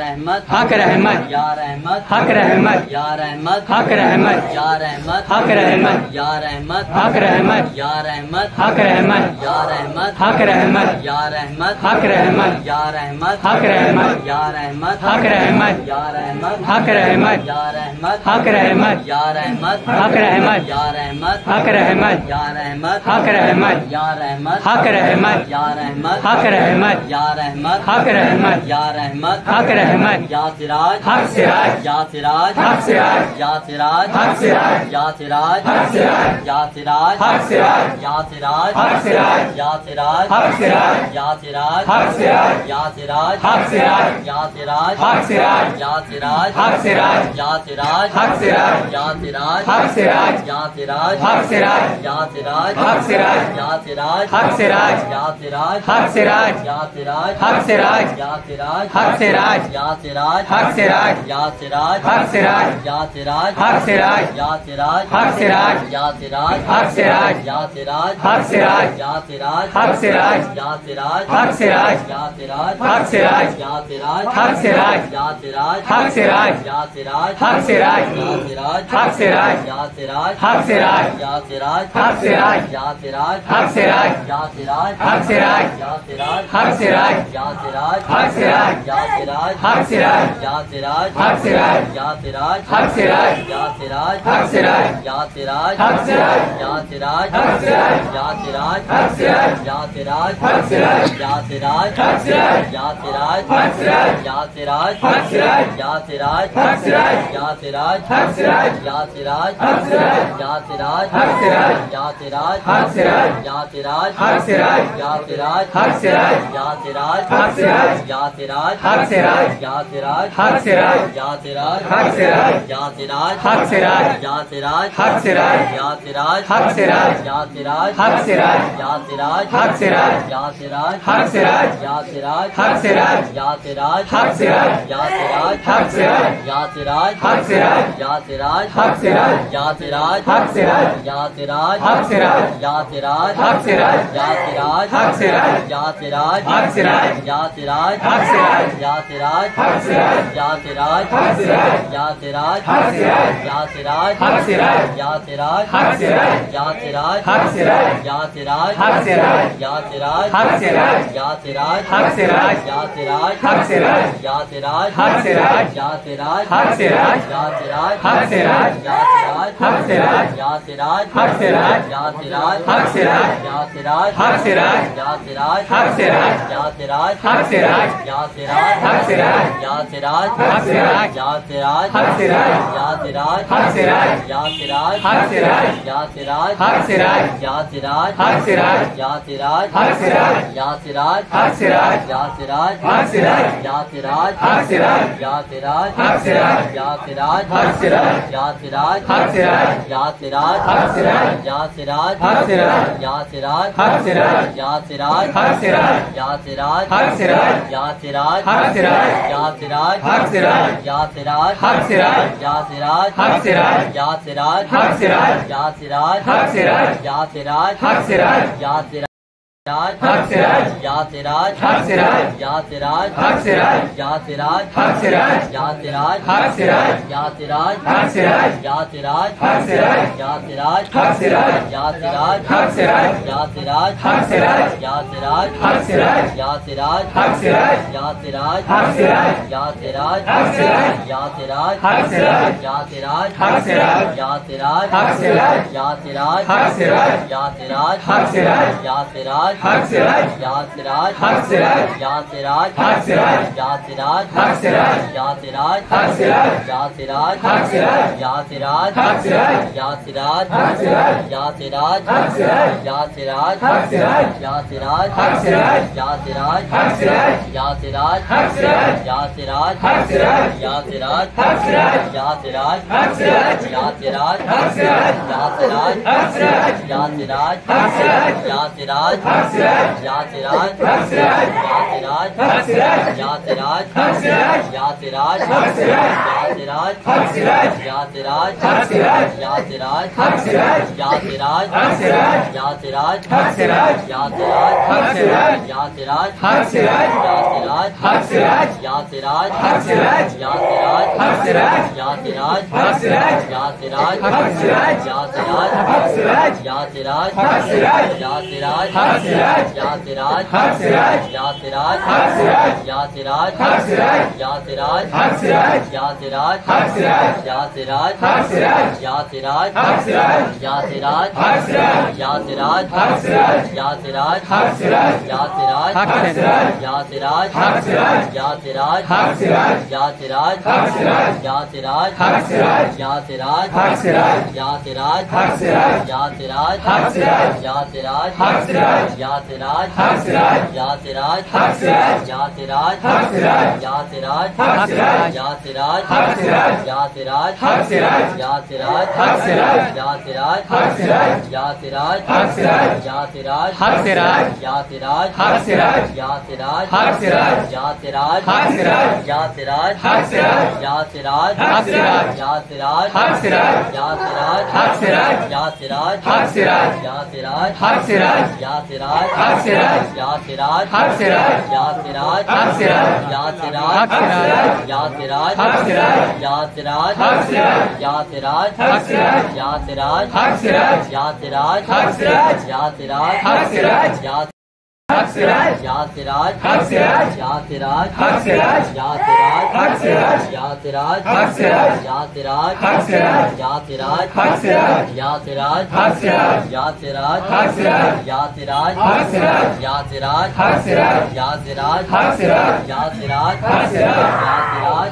रहमत हक रहमत या रहमत हक रहमत या रहमत हक रहमत या रहमत हक रहमत या रहमत हक रहमत या रहमत हक रहमत या रहमत हक रहमत या रहमत हक रहमत या रहमत हक रहमत या रहमत हक रहमत या रहमत हक रहमत या रहमत हक रहमत या रहमत हक रहमत या रहमत हक रहमत या रहमत हक रहमत या रहमत हक रहमत या रहमत हक रहमत या रहमत हक रहमत या रहमत हक रहमत या सिराज हक सिराज या सिराज हक सिराज या सिराज हक सिराज या सिराज हक सिराज या सिराज हक सिराज या सिराज हक सिराज या सिराज हक सिराज या सिराज हक सिराज या सिराज हक सिराज या सिराज हक सिराज या सिराज हक सिराज या सिराज हक सिराज या सिराज हक सिराज या सिराज हक सिराज या सिराज हक सिराज या सिराज हक सिराज या सिराज हक सिराज या सिराज हक सिराज या सिराज हक सिराज या सिराज हक सिराज या सिराज हक सिराज या सिराज हक सिराज या सिराज हक सिराज या सिराज हक सिराज या सिराज हक सिराज या सिराज हक सिराज या सिराज हक सिराज या सिराज हक सिराज या सिराज हक सिराज या सिराज हक सिराज या सिराज हक सिराज या सिराज हक सिराज या सिराज हक सिराज या सिराज हक सिराज या सिराज हक सिराज या सिराज हक सिराज या सिराज हक सिराज या सिराज हक सिराज या सिराज हक सिराज या सिराज हक सिराज या सिराज हक सिराज या सिराज हक सिराज या सिराज हक सिराज या सिराज हक सिराज या सिराज हक सिराज या सिराज हक सिराज या सिराज हक सिराज या सिराज हक सिराज या सिराज हक सिराज या सिराज हक सिराज या सिराज हक सिराज या सिराज हक सिराज या सिराज हक सिराज या सिराज हक सिराज या सिराज हक सिराज या सिराज हक सिराज या सिराज हक सिराज या सिराज हक सिराज राज या से राज हक से राज या से राज हक से राज या से राज हक से राज या से राज हक से राज या से राज हक से राज या से राज हक से राज या से राज हक से राज या से राज हक से राज या से राज हक से राज या से राज हक से राज या से राज हक से राज या से राज हक से राज या से राज हक से राज या से राज हक से राज या से राज हक से राज या से राज हक से राज या से राज हक से राज या से राज हक से राज या से राज हक से राज या से राज सिराज हक सिराज या सिराज हक सिराज या सिराज हक सिराज या सिराज हक सिराज या सिराज हक सिराज या सिराज हक सिराज या सिराज हक सिराज या सिराज हक सिराज या सिराज हक सिराज या सिराज हक सिराज या सिराज हक सिराज या सिराज हक सिराज या सिराज हक सिराज या सिराज हक सिराज या सिराज हक सिराज या सिराज हक सिराज या सिराज हक सिराज या सिराज हक सिराज या सिराज हक सिराज या सिराज हक सिराज या सिराज हक सिराज या सिराज हक सिराज या सिराज हक सिराज या सिराज हक सिराज या सिराज हक सिराज या सिराज हक सिराज या सिराज हक सिराज या सिराज हक सिराज या सिराज हक सिराज या सिराज हक सिराज या सिराज हक सिराज या सिराज हक सिराज या सिराज हक सिराज या सिराज हक सिराज या सिराज हक सिराज या सिराज हक सिराज या सिराज हक सिराज या सिराज हक सिराज या सिराज हक सिराज या सिराज हक सिराज या सिराज हक सिराज या सिराज हक सिराज या सिराज हक सिराज या सिराज हक सिराज या सिराज हक सिराज या सिराज हक सिराज या सिराज हक सिराज या सिराज हक सिराज या सिराज हक सिराज या सिराज हक सिराज या सिराज हक सिराज या सिराज हक सिराज या सिराज हक सिराज या सिराज हक सिराज या सिराज हक सिराज या सिराज हक सिराज या सिराज हक सिराज या सिराज हक सिराज या सिराज हक सिराज या सिराज हक सिराज या सिराज हक सिराज या सिराज हक सिराज या सिराज हक सिराज या सिराज हक सिराज या सिराज हक हक सिराज जा सिराज हक सिराज जा या सिराज हक सिराज या सिराज हक सिराज या सिराज हक सिराज या सिराज हक सिराज या सिराज हक सिराज या सिराज हक सिराज या सिराज हक सिराज या सिराज हक सिराज या सिराज हक सिराज या सिराज हक सिराज या सिराज हक सिराज या सिराज हक सिराज या सिराज हक सिराज या सिराज हक सिराज या सिराज हक सिराज या सिराज हक सिराज या सिराज हक सिराज या सिराज हक सिराज या सिराज हक सिराज या सिराज हक सिराज या सिराज हक सिराज या सिराज हक सिराज या सिराज हक सिराज या सिराज हक सिराज या सिराज हक सिराज या सिराज हक सिराज या सिराज हक सिराज या सिराज हक सिराज या सिराज हक सिराज या सिराज हक सिराज या सिराज हक सिराज या सिराज हक सिराज या सिराज हक सिराज या सिराज हक सिराज या सिराज हक सिराज या सिराज हक सिराज या सिराज हक सिराज या सिराज हक सिराज हक सिराज या सिराज हक सिराज या सिराज हक सिराज या सिराज हक सिराज या सिराज हक सिराज या सिराज हक सिराज या सिराज हक सिराज या सिराज हक सिराज या सिराज हक सिराज या सिराज हक सिराज या सिराज हक सिराज या सिराज हक सिराज या सिराज हक सिराज या सिराज सिराज या सिराज हक सिराज या सिराज हक सिराज या सिराज हक सिराज या सिराज हक सिराज या सिराज हक सिराज या सिराज हक सिराज या सिराज हक सिराज या सिराज हक सिराज या सिराज हक सिराज या सिराज हक सिराज या सिराज हक सिराज या सिराज हक सिराज या हक सिराज या सिराज हक सिराज या सिराज हक सिराज या सिराज हक सिराज या सिराज हक सिराज या सिराज हक सिराज या सिराज हक सिराज या सिराज हक सिराज या सिराज हक सिराज या सिराज हक सिराज या सिराज हक सिराज या सिराज हक सिराज या सिराज हक सिराज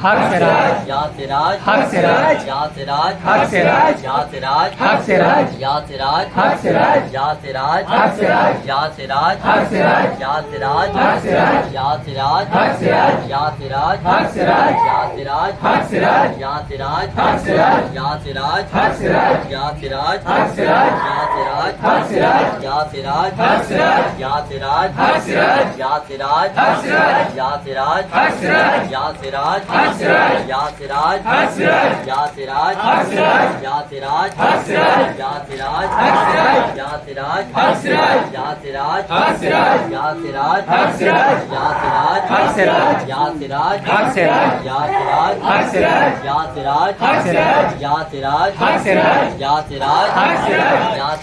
हक सिराज या सिराज हक सिराज या सिराज हक सिराज या सिराज हक सिराज या सिराज हक सिराज या सिराज हक सिराज या सिराज हक सिराज सिराज। या सिराज। हक सिराज। या सिराज। हक सिराज। या सिराज। हक सिराज। या सिराज। हक सिराज। या सिराज। हक सिराज। या सिराज। हक सिराज। या सिराज। हक Siraj. Sirac Hak Sirac Ya Sirac Hak Sirac Ya Sirac Hak Sirac Ya Sirac Hak Sirac Ya Sirac Hak Sirac Ya Sirac Hak Sirac Ya Sirac Hak Sirac Ya Sirac Hak Sirac Ya Sirac Hak Sirac Ya Sirac Hak Sirac Ya Sirac Hak Sirac Ya Sirac Hak Sirac Ya Sirac Hak Sirac Ya Sirac Hak Sirac Ya Sirac Hak Sirac Ya Sirac Hak Sirac Ya Sirac Hak Sirac Ya Sirac Hak Sirac Ya Sirac Hak Sirac Ya Sirac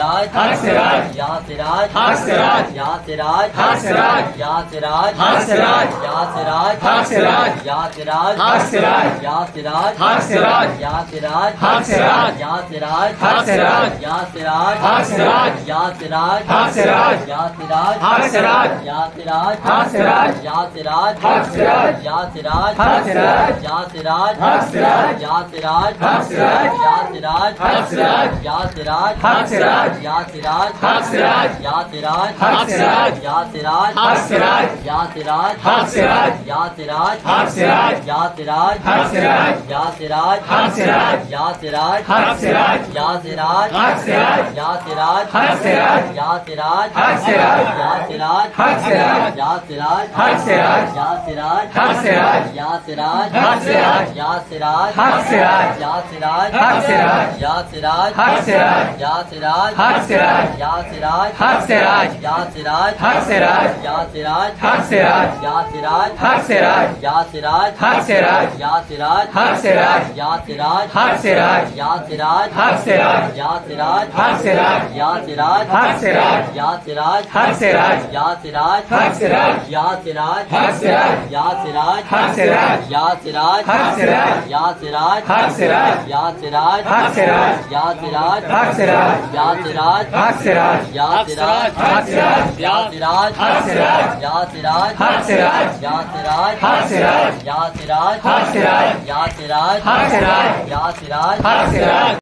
Siraj हक सिराज या सिराज हक सिराज या सिराज हक सिराज या सिराज हक सिराज या सिराज हक सिराज या सिराज हक सिराज या सिराज हक सिराज या सिराज हक सिराज या सिराज हक सिराज या सिराज हक सिराज या सिराज हक सिराज या सिराज हक सिराज या सिराज हक सिराज या सिराज हक सिराज या सिराज हक सिराज या सिराज हक सिराज या सिराज हक सिराज या सिराज हक सिराज या सिराज हक सिराज सिराज या सिराज हक सिराज या सिराज हक सिराज या सिराज हक सिराज या सिराज हक सिराज या सिराज हक सिराज या सिराज हक सिराज या सिराज हक सिराज या सिराज हक सिराज या सिराज हक सिराज या सिराज हक सिराज या सिराज हक सिराज या सिराज हक सिराज या सिराज हक सिराज या सिराज हक सिराज या सिराज हक सिराज या सिराज हक सिराज या सिराज हक सिराज या सिराज हक सिराज या सिराज हक से राज या सिराज हक से राज या सिराज हक से राज या सिराज हक से राज या सिराज हक से राज या सिराज हक से राज या सिराज हक से राज या सिराज हक से राज या सिराज हक से राज या सिराज हक से राज या सिराज हक से राज या सिराज हक से राज या सिराज हक से राज या सिराज हक से राज या सिराज हक से राज या सिराज हक से राज या सिराज हक से राज या सिराज हक से राज या सिराज हक से राज या सिराज हक सिराज या सिराज हक सिराज या सिराज हक सिराज या सिराज हक सिराज या सिराज हक सिराज या सिराज हक सिराज या सिराज हक सिराज या सिराज हक सिराज